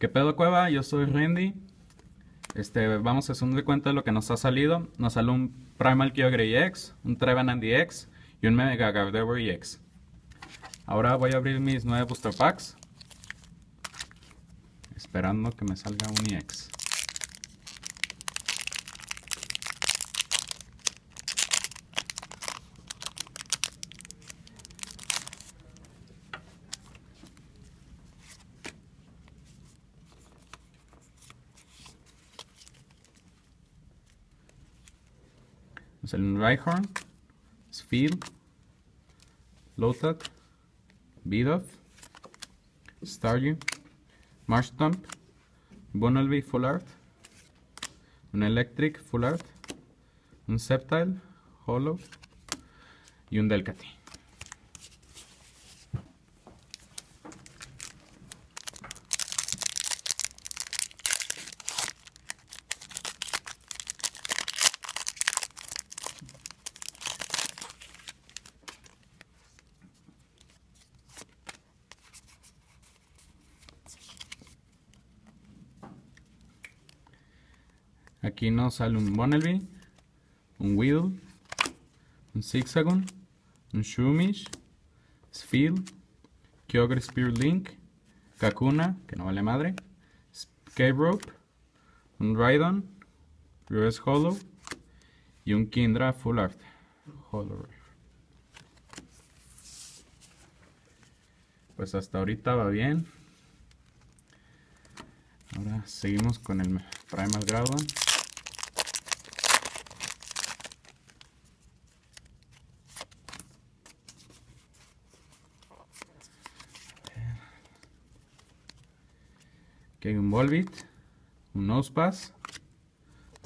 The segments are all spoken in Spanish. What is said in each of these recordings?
¿Qué pedo cueva? Yo soy Randy. Este, vamos a hacer un recuento de lo que nos ha salido. Nos salió un Primal Kyogre EX, un Trevenant EX y un Mega Gardevoir EX. Ahora voy a abrir mis nueve booster packs. Esperando que me salga un EX. Sale un Rhyhorn, Spheal, Lotat, Bidoof, Staryu, Marshtomp, Bunnelby Full Art, un Electric Full Art, un Sceptile, Hollow y un Delcatty. Aquí nos sale un Bunnelby, un Weedle, un Zigzagoon, un Shroomish, Spheal, Kyogre Spear Link, Kakuna, que no vale madre, Rope, un Rhydon, Reverse Hollow y un Kindra Full Art. Hollow. Pues hasta ahorita va bien. Ahora seguimos con el Primal Groudon. Aquí hay un Volbit, un Nosepass,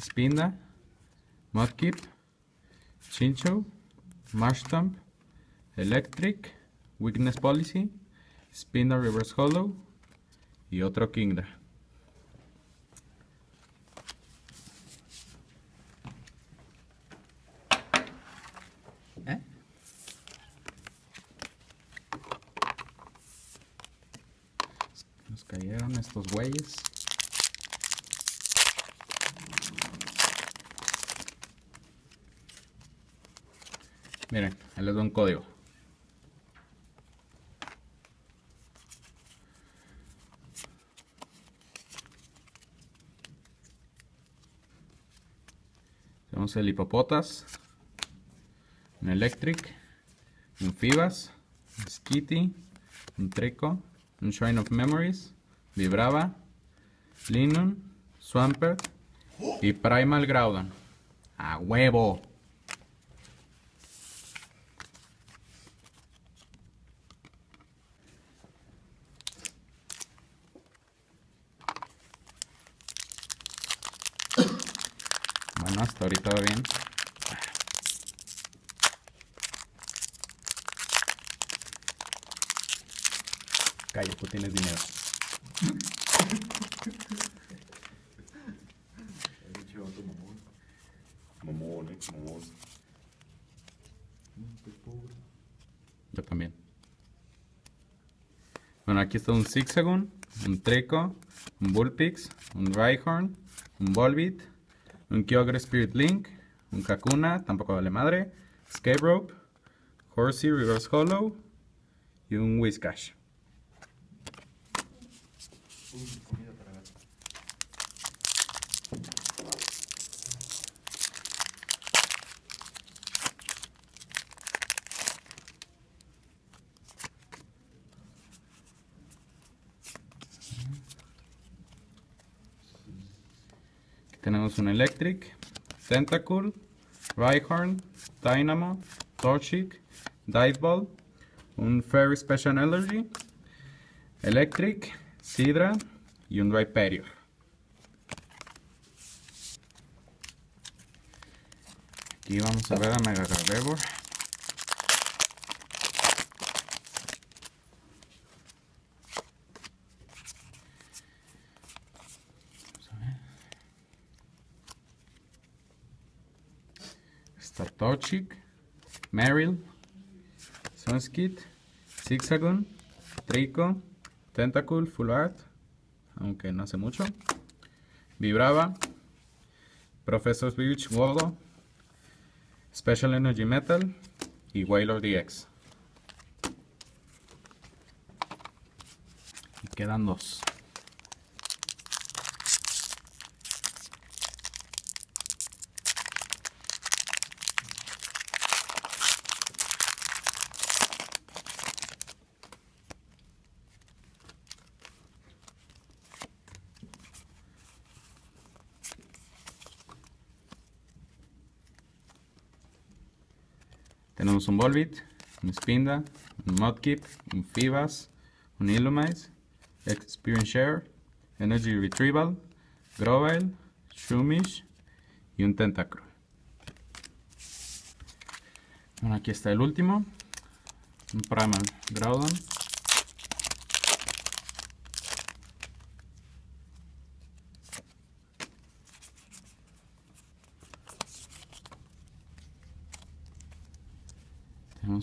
Spinda, Mudkip, Chinchou, Marshtomp, Electric, Weakness Policy, Spinda Reverse Hollow y otro Kingdra. ¿Eh? Estos güeyes. Miren, ahí les doy un código. Tenemos el hipopotas, un electric, un fibas, un skitty, un treco, un shrine of memories, vibrava, linun, swampert y primal groudon. ¡A huevo! Bueno, hasta ahorita va bien. Calla, tú tienes dinero. Mamón, eh, mamón. Yo también. Bueno, aquí está un Zigzagoon, un Treco, un Bullpix, un Rhyhorn, un Volbit, un Kyogre Spirit Link, un Kakuna, tampoco vale madre, Escape Rope, Horsey Reverse Hollow y un Whiscash. Aquí tenemos un Electric, Tentacool, Rhyhorn, Dynamo, Torchic, Diveball, un Fairy Special Energy, Electric, Sidra y un Rhyperior. Aquí vamos a ver a Mega ver. Está Torchic, Meryl, Sunskit, Zigzagoon, Trico, Tentacool, Full Art, aunque no hace mucho. Vibrava, Professor's Beach Waldo, Special Energy Metal y Whaler DX. Y quedan dos. Tenemos un Volbit, un Spinda, un Mudkip, un Fibas, un Illumise, Experience Share, Energy Retrieval, Grovyle, Shumish y un Tentacruel. Bueno, aquí está el último, un Primal Groudon.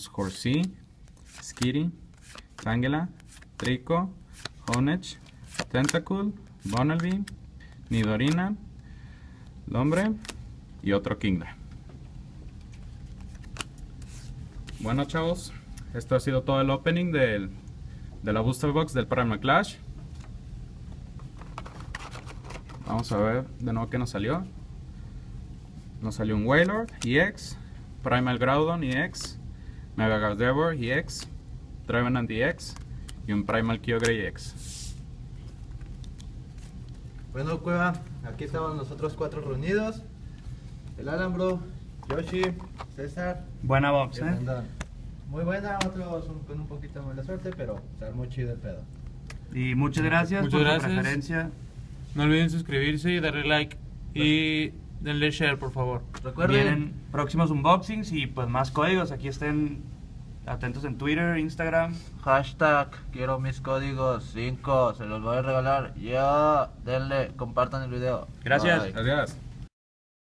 Tenemos Horsey, Skitty, Tangela, Trico, Honech, Tentacool, Bonnelby, Nidorina, Lombre y otro Kingdra. Bueno chavos, esto ha sido todo el opening del, de la Booster Box del Primal Clash. Vamos a ver de nuevo qué nos salió. Nos salió un Wailord EX, Primal Groudon EX, Mega Gardevoir EX, Trevenant EX y un Primal Kyogre EX. Bueno, Cueva, aquí estamos nosotros cuatro reunidos. El Alambro, Yoshi, César. Buena box, y ¿eh? Brandon. Muy buena, otros con un poquito de mala suerte, pero está muy chido el pedo. Y muchas gracias Muchas por gracias. su preferencia. No olviden suscribirse y darle like. Y denle share, por favor. Recuerden, Vienen próximos unboxings y pues más códigos. Aquí estén atentos en Twitter, Instagram. hashtag quiero mis códigos 5, se los voy a regalar. Ya, denle, compartan el video. Gracias. Bye. Gracias.